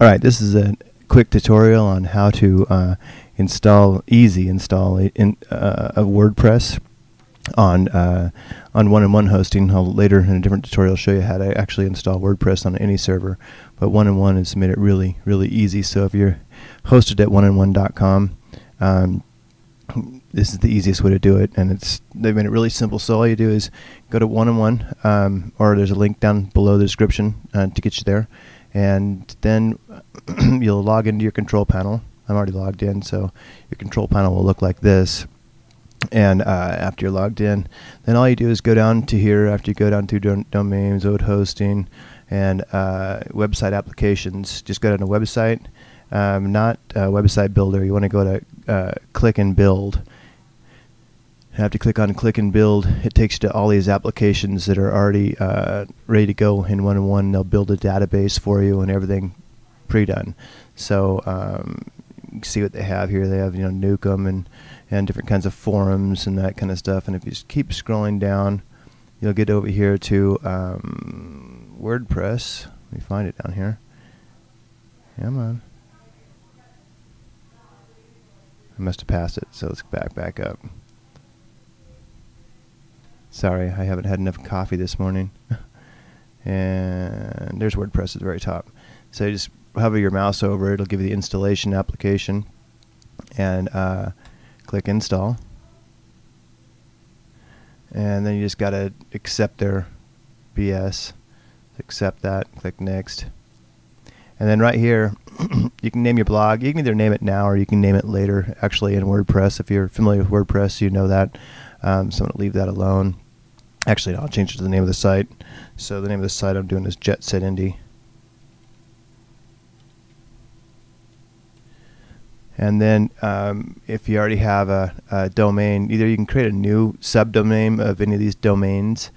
All right, this is a quick tutorial on how to uh, install easy install a, in, uh, a WordPress on uh, on one and one hosting. I'll later in a different tutorial show you how to actually install WordPress on any server. But one and one has made it really really easy. So if you're hosted at 1and1.com, um, this is the easiest way to do it, and it's they've made it really simple. So all you do is go to one and one, um, or there's a link down below the description uh, to get you there and then you'll log into your control panel. I'm already logged in, so your control panel will look like this. And uh, after you're logged in, then all you do is go down to here. After you go down to dom domains, OAT hosting, and uh, website applications, just go down to website, um, not uh, website builder. You want to go to uh, click and build have to click on click and build. It takes you to all these applications that are already uh, ready to go in one and one. They'll build a database for you and everything pre-done. So um, you see what they have here. They have you know Nukem and and different kinds of forums and that kind of stuff. And if you just keep scrolling down, you'll get over here to um, WordPress. Let me find it down here. Come on. I must have passed it, so let's back back up. Sorry, I haven't had enough coffee this morning. and there's WordPress at the very top. So you just hover your mouse over it. It'll give you the installation application. And uh, click install. And then you just got to accept their BS. Accept that. Click next. And then right here, you can name your blog. You can either name it now or you can name it later. Actually, in WordPress, if you're familiar with WordPress, you know that. Um, so I'm going to leave that alone. Actually, I'll change it to the name of the site. So the name of the site I'm doing is Jet Set Indie. And then um, if you already have a, a, domain, either you can create a new subdomain of any of these domains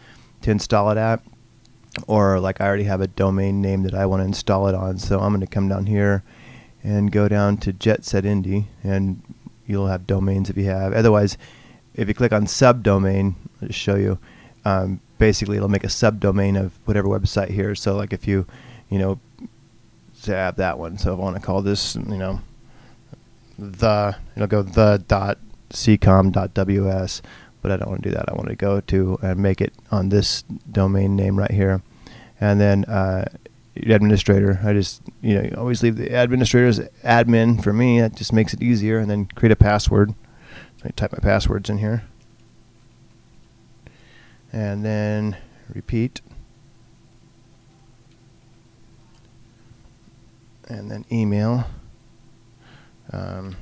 to install it at, or like I already have a domain name that I want to install it on. So I'm going to come down here and go down to Jet Set Indie, and you'll have domains if you have. Otherwise, if you click on subdomain, I'll just show you. Um, basically, it'll make a subdomain of whatever website here. So, like if you, you know, have that one. So if I want to call this, you know, the, it'll go the dot ccom dot ws. But I don't want to do that. I want to go to and make it on this domain name right here, and then uh, administrator. I just you know always leave the administrator as admin for me. That just makes it easier, and then create a password. I type my passwords in here. And then repeat. And then email. Um,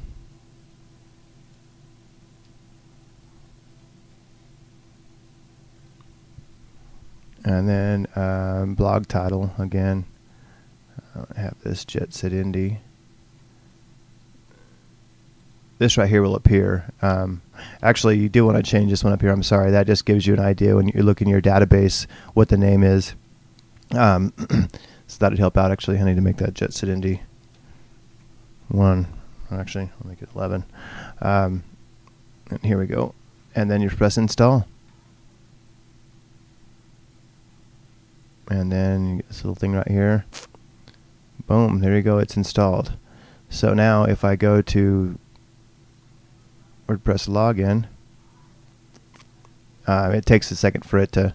and then um, blog title again. I have this Jet Set Indie this right here will appear. Um, actually, you do want to change this one up here. I'm sorry. That just gives you an idea when you look in your database what the name is. Um, so that would help out. Actually, I need to make that Jet Set Indie 1. Actually, I'll make it 11. Um, and here we go. And then you press install. And then you get this little thing right here. Boom, there you go, it's installed. So now if I go to WordPress login, uh, it takes a second for it to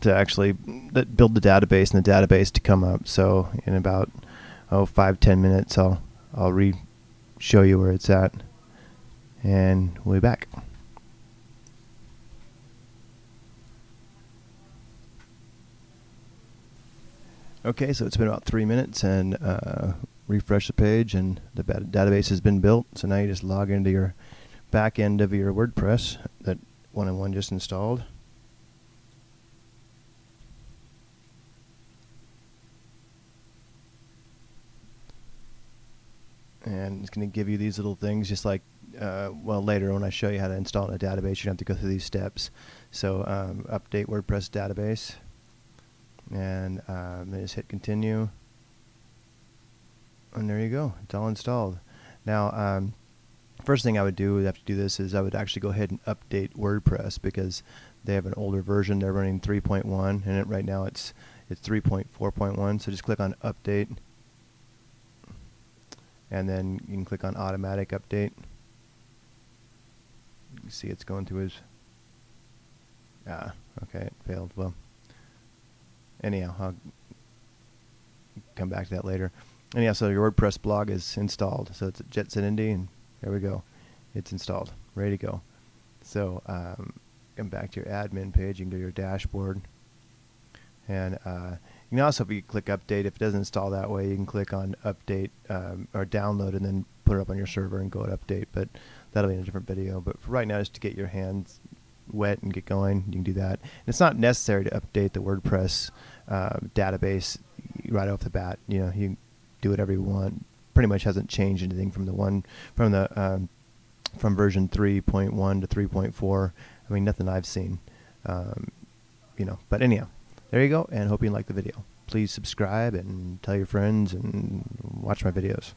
to actually build the database and the database to come up. So in about oh five ten minutes, I'll I'll re show you where it's at, and we'll be back. Okay, so it's been about three minutes, and uh, refresh the page, and the database has been built. So now you just log into your back end of your WordPress that one and one just installed. And it's going to give you these little things just like, uh, well, later when I show you how to install in a database, you have to go through these steps. So um, update WordPress database. And um, just hit continue. And there you go. It's all installed. Now, um, first thing I would do after do this is I would actually go ahead and update WordPress because they have an older version. They're running 3.1, and it, right now it's it's 3.4.1. So just click on Update, and then you can click on automatic update. You see it's going through his. Ah, okay, it failed. Well, anyhow, I'll come back to that later. Anyhow, so your WordPress blog is installed. So it's at Jetset Indie, and there we go. It's installed, ready to go. So um, come back to your admin page. You can go to your dashboard, and uh, you can also, if you click update, if it doesn't install that way, you can click on update um, or download, and then put it up on your server and go to update. But that'll be in a different video. But for right now, just to get your hands wet and get going, you can do that. And it's not necessary to update the WordPress uh, database right off the bat. You know, you do whatever you want. Pretty much hasn't changed anything from the one from the um, from version 3.1 to 3.4. I mean, nothing I've seen. Um, you know, but anyhow, there you go. And hope you like the video. Please subscribe and tell your friends and watch my videos.